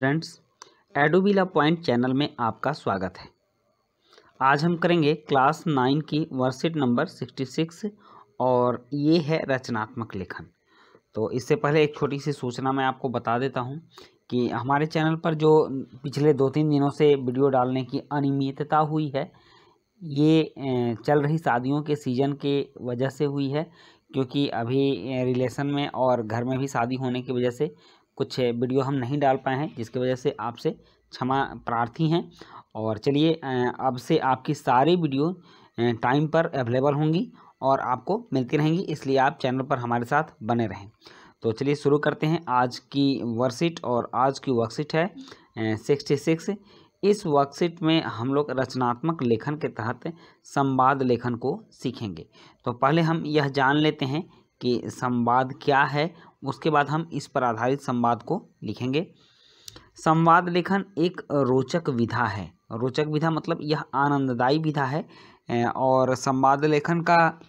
Friends एडोबिला point channel में आपका स्वागत है। आज हम करेंगे क्लास नाइन की वर्कशीट नंबर सिक्सटी सिक्स और ये है रचनात्मक लेखन। तो इससे पहले एक छोटी सी सूचना मैं आपको बता देता हूँ कि हमारे चैनल पर जो पिछले दो तीन दिनों से वीडियो डालने की अनियमितता हुई है, ये चल रही शादियों के सीज़न के वजह से हुई है क्योंकि अभी रिलेशन में और घर में भी शादी होने की वजह से कुछ वीडियो हम नहीं डाल पाए हैं, जिसकी वजह से आपसे क्षमा प्रार्थी हैं। और चलिए अब से आपकी सारी वीडियो टाइम पर अवेलेबल होंगी और आपको मिलती रहेंगी, इसलिए आप चैनल पर हमारे साथ बने रहें। तो चलिए शुरू करते हैं। आज की वर्कशीट और आज की वर्कशीट है सिक्सटी सिक्स इस वर्कशीट में हम लोग रचनात्मक लेखन के तहत संवाद लेखन को सीखेंगे। तो पहले हम यह जान लेते हैं कि संवाद क्या है, उसके बाद हम इस पर आधारित संवाद को लिखेंगे। संवाद लेखन एक रोचक विधा है। रोचक विधा मतलब यह आनंददायी विधा है और संवाद लेखन का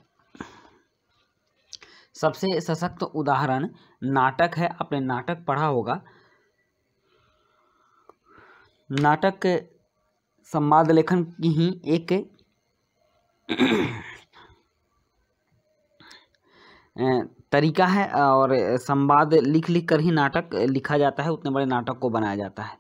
सबसे सशक्त उदाहरण नाटक है। आपने नाटक पढ़ा होगा। नाटक, संवाद लेखन की ही एक तरीका है और संवाद लिख लिख कर ही नाटक लिखा जाता है, उतने बड़े नाटक को बनाया जाता है।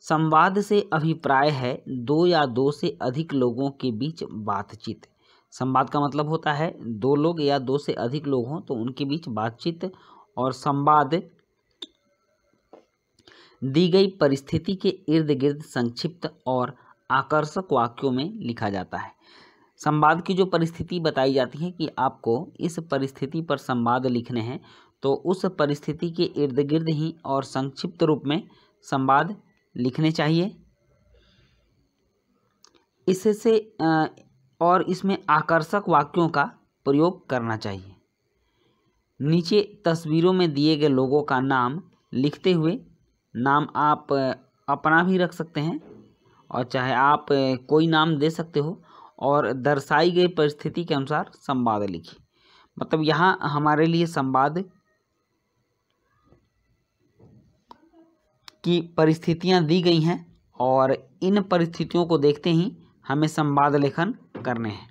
संवाद से अभिप्राय है, दो या दो से अधिक लोगों के बीच बातचीत। संवाद का मतलब होता है, दो लोग या दो से अधिक लोग हों तो उनके बीच बातचीत और संवाद दी गई परिस्थिति के इर्द गिर्द संक्षिप्त और आकर्षक वाक्यों में लिखा जाता है। संवाद की जो परिस्थिति बताई जाती है कि आपको इस परिस्थिति पर संवाद लिखने हैं तो उस परिस्थिति के इर्द गिर्द ही और संक्षिप्त रूप में संवाद लिखने चाहिए। इससे और इसमें आकर्षक वाक्यों का प्रयोग करना चाहिए। नीचे तस्वीरों में दिए गए लोगों का नाम लिखते हुए नाम आप अपना भी रख सकते हैं और चाहे आप कोई नाम दे सकते हो और दर्शाई गई परिस्थिति के अनुसार संवाद लिखिए। मतलब यहाँ हमारे लिए संवाद की परिस्थितियाँ दी गई हैं और इन परिस्थितियों को देखते ही हमें संवाद लेखन करने हैं।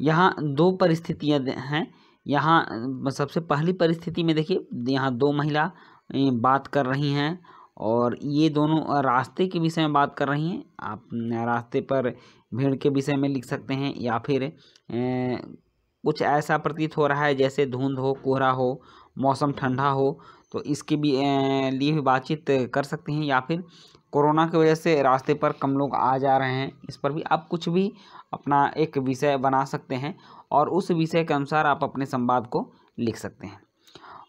यहाँ दो परिस्थितियाँ हैं। यहाँ सबसे पहली परिस्थिति में देखिए, यहाँ दो महिला बात कर रही हैं और ये दोनों रास्ते के विषय में बात कर रही हैं। आप रास्ते पर भीड़ के विषय में लिख सकते हैं या फिर ए, कुछ ऐसा प्रतीत हो रहा है जैसे धुंध हो कोहरा हो मौसम ठंडा हो तो इसके भी लिए भी बातचीत कर सकते हैं या फिर कोरोना की वजह से रास्ते पर कम लोग आ जा रहे हैं। इस पर भी आप कुछ भी अपना एक विषय बना सकते हैं और उस विषय के अनुसार आप अपने संवाद को लिख सकते हैं।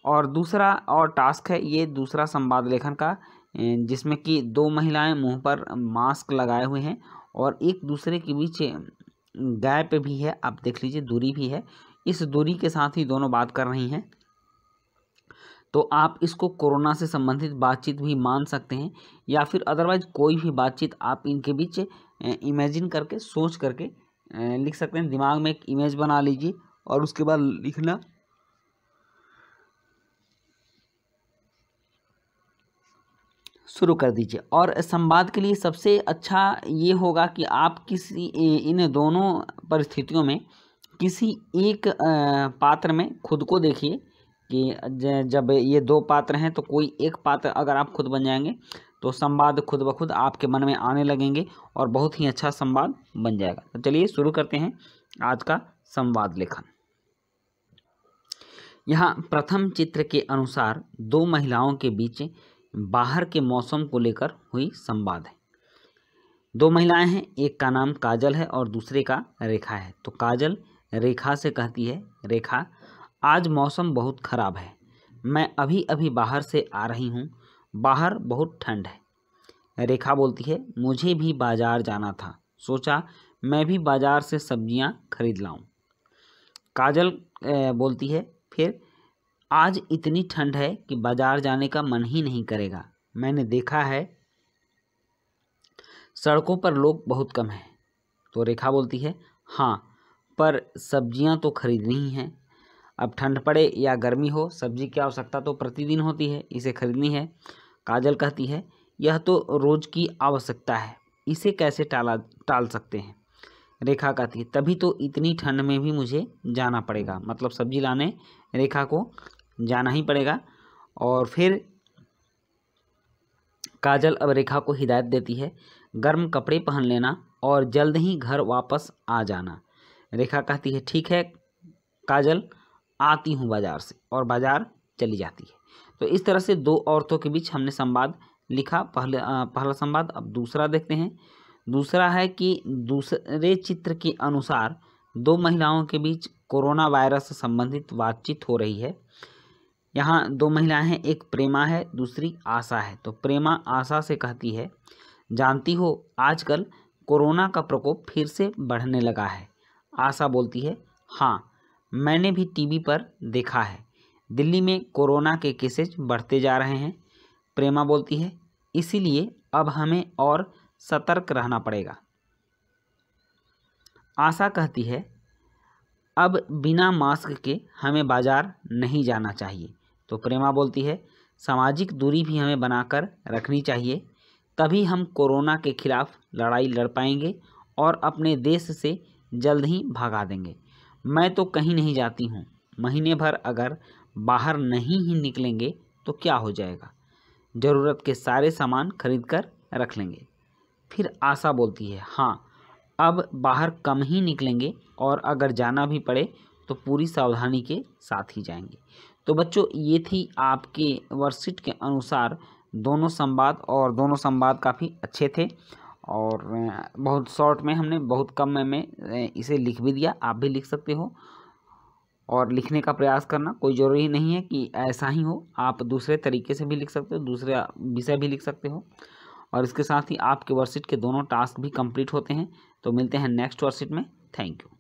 और दूसरा और टास्क है ये दूसरा संवाद लेखन का। जिसमें कि दो महिलाएँ मुँह पर मास्क लगाए हुए हैं और एक दूसरे के बीच गैप भी है, आप देख लीजिए, दूरी भी है। इस दूरी के साथ ही दोनों बात कर रही हैं। तो आप इसको कोरोना से संबंधित बातचीत भी मान सकते हैं या फिर अदरवाइज़ कोई भी बातचीत आप इनके बीच इमेजिन करके, सोच करके लिख सकते हैं। दिमाग में एक इमेज बना लीजिए और उसके बाद लिखना। शुरू कर दीजिए। और संवाद के लिए सबसे अच्छा ये होगा कि आप किसी इन दोनों परिस्थितियों में किसी एक पात्र में खुद को देखिए कि जब ये दो पात्र हैं तो कोई एक पात्र अगर आप खुद बन जाएँगे तो संवाद खुद ब खुद आपके मन में आने लगेंगे और बहुत ही अच्छा संवाद बन जाएगा। तो चलिए शुरू करते हैं आज का संवाद लेखन। यहाँ प्रथम चित्र के अनुसार दो महिलाओं के बीच बाहर के मौसम को लेकर हुई संवाद है। दो महिलाएँ हैं, एक का नाम काजल है और दूसरे का रेखा है। तो काजल रेखा से कहती है, रेखा, आज मौसम बहुत ख़राब है। मैं अभी अभी बाहर से आ रही हूँ। बाहर बहुत ठंड है। रेखा बोलती है, मुझे भी बाज़ार जाना था। सोचा मैं भी बाज़ार से सब्ज़ियाँ खरीद लाऊं। काजल बोलती है, फिर आज इतनी ठंड है कि बाज़ार जाने का मन ही नहीं करेगा। मैंने देखा है, सड़कों पर लोग बहुत कम हैं। तो रेखा बोलती है हाँ पर सब्ज़ियाँ तो खरीदनी ही हैं। अब ठंड पड़े या गर्मी हो, सब्ज़ी की आवश्यकता तो प्रतिदिन होती है, इसे खरीदनी है। काजल कहती है, यह तो रोज़ की आवश्यकता है, इसे कैसे टाला, टाल सकते हैं? रेखा कहती है, तभी तो इतनी ठंड में भी मुझे जाना पड़ेगा। मतलब सब्ज़ी लाने, रेखा को जाना ही पड़ेगा। और फिर काजल अब रेखा को हिदायत देती है, गर्म कपड़े पहन लेना और जल्द ही घर वापस आ जाना। रेखा कहती है, ठीक है, काजल, आती हूँ बाज़ार से। और बाज़ार चली जाती है। तो इस तरह से दो औरतों के बीच हमने संवाद लिखा। पहले पहला संवाद, अब दूसरा देखते हैं। दूसरा है कि दूसरे चित्र के अनुसार दो महिलाओं के बीच कोरोना वायरस से संबंधित बातचीत हो रही है। यहाँ दो महिलाएँ हैं, एक प्रेमा है, दूसरी आशा है। तो प्रेमा आशा से कहती है, जानती हो, आजकल कोरोना का प्रकोप फिर से बढ़ने लगा है। आशा बोलती है हाँ मैंने भी टीवी पर देखा है। दिल्ली में कोरोना के केसेज बढ़ते जा रहे हैं। प्रेमा बोलती है, इसीलिए अब हमें और सतर्क रहना पड़ेगा। आशा कहती है, अब बिना मास्क के हमें बाज़ार नहीं जाना चाहिए। तो प्रेमा बोलती है, सामाजिक दूरी भी हमें बनाकर रखनी चाहिए, तभी हम कोरोना के खिलाफ लड़ाई लड़ पाएँगे और अपने देश से जल्द ही भगा देंगे। मैं तो कहीं नहीं जाती हूँ। महीने भर अगर बाहर नहीं ही निकलेंगे तो क्या हो जाएगा? ज़रूरत के सारे सामान खरीद कर रख लेंगे। फिर आशा बोलती है हाँ अब बाहर कम ही निकलेंगे और अगर जाना भी पड़े तो पूरी सावधानी के साथ ही जाएँगे। तो बच्चों, ये थी आपके वर्कशीट के अनुसार दोनों संवाद, और दोनों संवाद काफ़ी अच्छे थे। और बहुत शॉर्ट में हमने बहुत कम में इसे लिख भी दिया। आप भी लिख सकते हो। और लिखने का प्रयास करना कोई ज़रूरी नहीं है कि ऐसा ही हो। आप दूसरे तरीके से भी लिख सकते हो, दूसरे विषय भी लिख सकते हो। और इसके साथ ही आपके वर्कशीट के दोनों टास्क भी कंप्लीट होते हैं। तो मिलते हैं नेक्स्ट वर्कशीट में। Thank you.